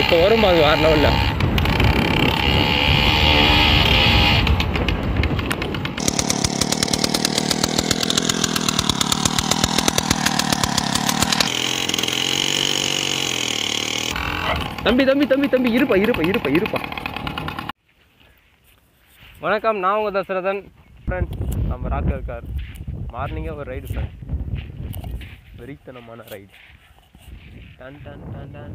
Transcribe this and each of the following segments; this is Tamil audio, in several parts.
இப்போ வரும் அது வேற லெவலில் தம்பி தம்பி தம்பி தம்பி இருப்பா இருப்பா இருப்பா இருப்பா. வணக்கம் நான் உங்கள் தசரதன். ஃப்ரெண்ட்ஸ் நம்ம ராக்கர் கார் மார்னிங்கே ஒரு ரைடு சார் வெறித்தனமான ride Tan tan tan tan.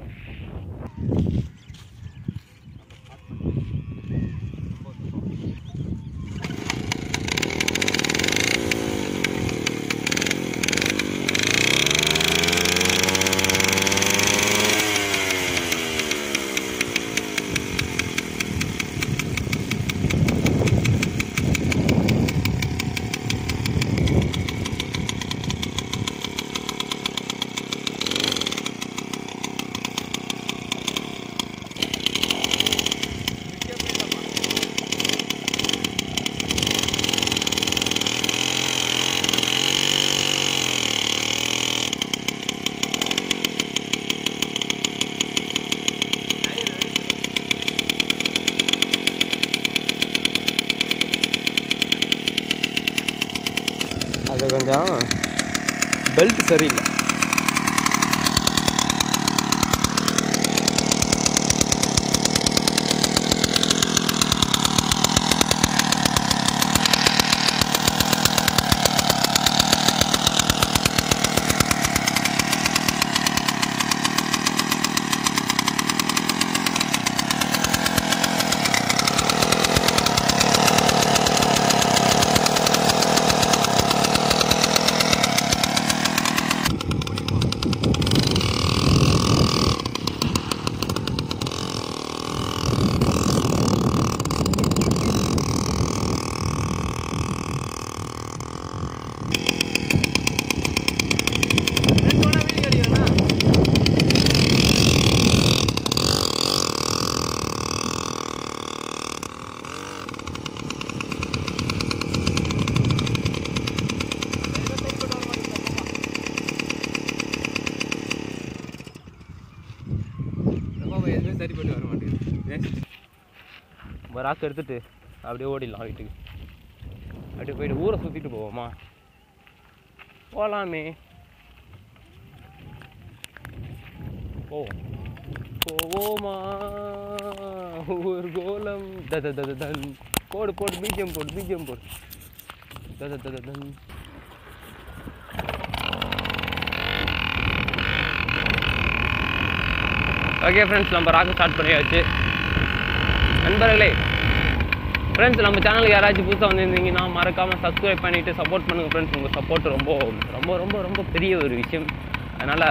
Belt ಸರಿ ಇಲ್ಲ. மாட்டேங்குது நம்ம ராக்கு எடுத்துட்டு அப்படியே ஓடிடலாம் வீட்டுக்கு. அப்படியே போயிட்டு ஊரை சுற்றிட்டு போவோமா? போகலாமே போவோம் போவோமா? ஒரு கோலம். தத தத தன் போடு போடு பீஜம் போடு பீஜம் போடு. தத தத தன் ஓகே ஃப்ரெண்ட்ஸ் நம்ம ராக்கு ஸ்டார்ட் பண்ணியாச்சு. நண்பர்களே ஃப்ரெண்ட்ஸ் நம்ம சேனலுக்கு யாராச்சும் புதுசாக வந்திருந்தீங்கன்னா மறக்காமல் சப்ஸ்கிரைப் பண்ணிவிட்டு சப்போர்ட் பண்ணுங்கள் ஃப்ரெண்ட்ஸ் உங்கள் சப்போர்ட் ரொம்ப ரொம்ப ரொம்ப ரொம்ப பெரிய ஒரு விஷயம். அதனால்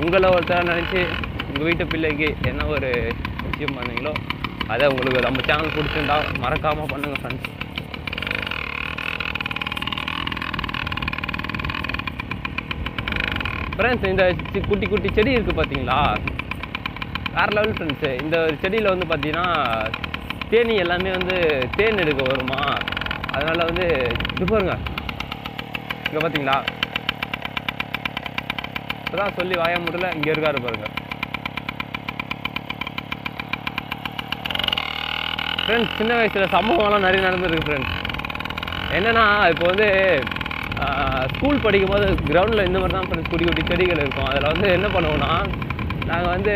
உங்களை ஒருத்தர் நினச்சி உங்கள் வீட்டு பிள்ளைக்கு என்ன ஒரு விஷயம் பண்ணீங்களோ அதை உங்களுக்கு நம்ம சேனல் பிடிச்சிருந்தா மறக்காமல் பண்ணுங்கள் ஃப்ரெண்ட்ஸ் ஃப்ரெண்ட்ஸ் இந்த சி- குட்டி குட்டி செடி இருக்குது பார்த்தீங்களா வேறு லெவல் ஃப்ரெண்ட்ஸு இந்த செடியில் வந்து பார்த்தீங்கன்னா தேனி எல்லாமே வந்து தேன் எடுக்க வருமா? அதனால் வந்து இது பாருங்க. இங்கே பார்த்தீங்களா இப்போதான் சொல்லி வாய முடியல இங்கே இருக்காரு பாருங்க. ஃப்ரெண்ட்ஸ் சின்ன வயசில் சம்பவம்லாம் நிறைய நடந்துருக்கு ஃப்ரெண்ட்ஸ் என்னென்னா இப்போ வந்து ஸ்கூல் படிக்கும்போது கிரவுண்டில் இந்த மாதிரி தான் ஃப்ரெண்ட்ஸ் குட்டி குட்டி செடிகள் இருக்கும். அதில் வந்து என்ன பண்ணுவோம்னா நாங்கள் வந்து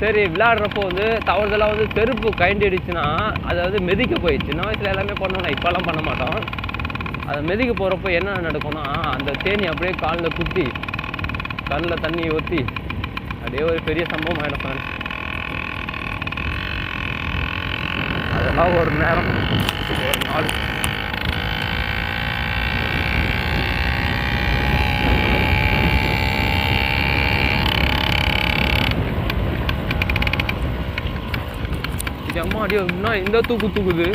சரி விளையாடுறப்போ வந்து தவறுதலாக வந்து செருப்பு கைண்டிடுச்சுன்னா அதை வந்து மெதிக்க போயிடுச்சு. சின்ன வயசில் எல்லாமே பண்ணோம்னா இப்போல்லாம் பண்ண மாட்டோம். அதை மெதிக்க போகிறப்போ என்ன நடக்கும்னா அந்த தேனி அப்படியே காலில் குத்தி கண்ணில் தண்ணி ஊற்றி அப்படியே ஒரு பெரிய சம்பவம் ஆகிடும் அதெல்லாம் ஒரு நேரம். ஒரு நாள். இது அடியோ என்ன இந்த தூக்கு தூக்குது?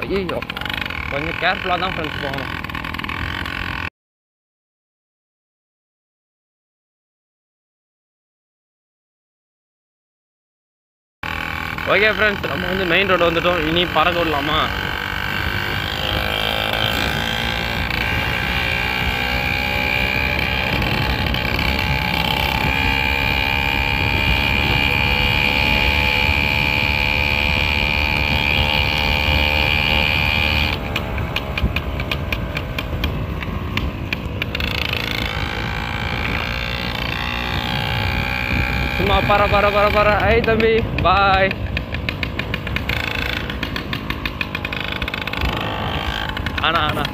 ஐயோ கொஞ்சம் கேர்ஃபுல்லாக தான் ஃப்ரெண்ட்ஸ் போகணும். ஓகே ஃப்ரெண்ட்ஸ் நம்ம வந்து மெயின் ரோடு வந்துட்டோம். இனி பறக்க விடலாமா? Parah பர பர பர பர ஐ தம்பி பாய் ஆனா ஆனா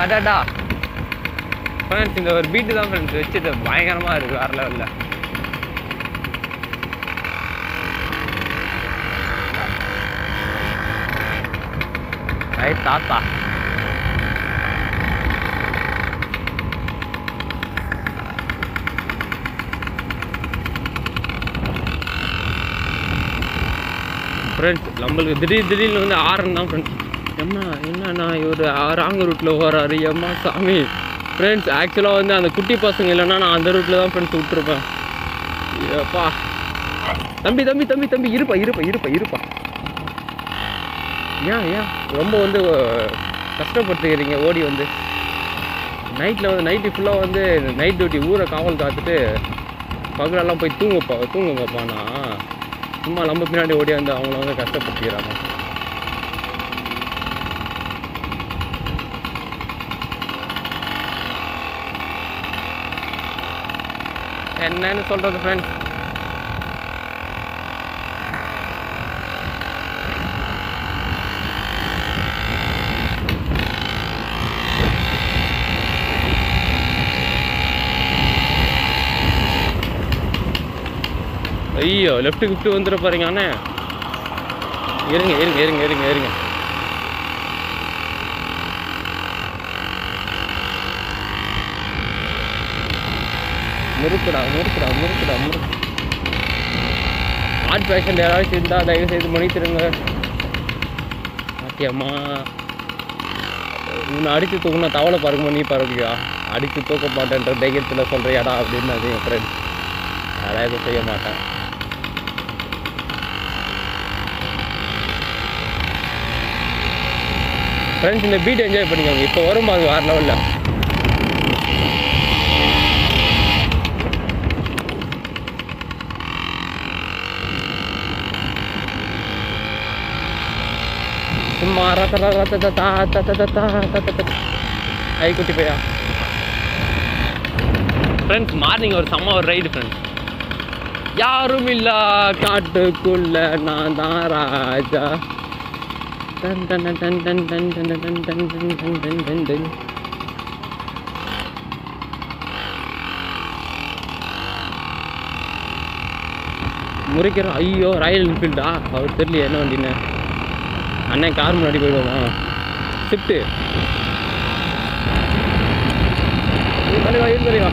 அடடா. ஃப்ரெண்ட்ஸ் இந்த ஒரு பீட்டு தான் ஃப்ரெண்ட்ஸ் வச்சுட்டு பயங்கரமாக இருக்குது வேறு லெவலில் ஐ தாத்தா ஃப்ரெண்ட்ஸ் நம்மளுக்கு திடீர் திடீர்னு வந்து ஆரன் தான் ஃப்ரெண்ட்ஸ் எம்மா என்னண்ணா இவர் ராங்க ரூட்டில் போகிறாரு எம்மா சாமி. ஃப்ரெண்ட்ஸ் ஆக்சுவலாக வந்து அந்த குட்டி பசங்க இல்லைன்னா நான் அந்த ரூட்டில் தான் ஃப்ரெண்ட்ஸ் விட்டுருப்பேன். ஏப்பா. தம்பி தம்பி தம்பி தம்பி இருப்பா இருப்பா இருப்பா இருப்பா. ஏன் ஏன்? ரொம்ப வந்து கஷ்டப்பட்டுக்கிறீங்க கஷ்டப்படுத்துக்கிறீங்க ஓடி வந்து. நைட்டில் வந்து நைட்டு ஃபுல்லாக வந்து நைட் டியூட்டி ஊரை காவல் காத்துட்டு பகலெல்லாம் போய் தூங்கப்பா தூங்க நான் சும்மா நம்ம பின்னாடி ஓடி வந்து அவங்கள வந்து கஷ்டப்படுத்திக்கிறாங்க. என்னன்னு சொல்கிறது ஃப்ரெண்ட்ஸ் ஐயோ லெஃப்ட் கிஃப்ட் வந்துட பாருங்க அண்ணே. இருங்க இருங்க இருங்க இருங்க இருங்க. முறுக்குடா முறுக்குடா முறுக்குடா முறுக்கு ஹார்ட் பேஷண்ட் யாராவது இருந்தால் தயவு செய்து மன்னித்திருங்க பாத்தியம்மா உன்னை அடித்து தூக்குனா தவளை பாருங்க நீ பறக்குவியா அடித்து தூக்க மாட்டேன்ற தைரியத்தில் சொல்கிறியாடா அப்படின்னு அது என் ஃப்ரெண்ட் அதெல்லாம் எதுவும் செய்ய மாட்டேன். ஃப்ரெண்ட்ஸ் இந்த பீட் என்ஜாய் பண்ணிக்கோங்க. இப்போ வரும் அது வேறு லெவலில் சும்மா ரத்த ரத்த தா த த த தா ஐ குட்டி பையா. ஃப்ரெண்ட்ஸ் மார்னிங் ஒரு செம்ம ஒரு ரைடு ஃப்ரெண்ட்ஸ் யாரும் இல்ல காட்டுக்குள்ள நான் தான் ராஜா. டன் டன் dun, dun, dun, dun, dun, dun, dun, dun, dun, dun, dun. முறைக்கிறோம் ஐயோ ராயல் என்ஃபீல்டா அவர் தெரியல என்ன வண்டின்னு அண்ணன் கார் முன்னாடி போயிடுவோமா ஷிஃப்ட்டு தலைவா இது தலைவா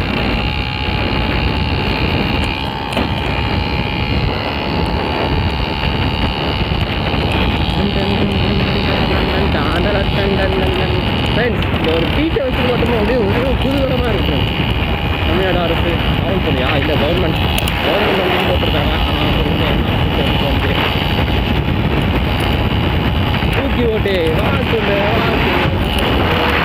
ஃப்ரெண்ட்ஸ் இந்த ஒரு பீட்டை வச்சு மட்டுமே அப்படியே ஒரு புதுவிதமாக இருக்கும் போட்டு அரசு பண்ணியா இல்லை கவர்மெண்ட் கவர்மெண்ட் வந்து போட்டிருக்காங்க. நான் வந்து வந்து தூக்கி ஓட்டு. வா சொல்லு வா சொல்லு.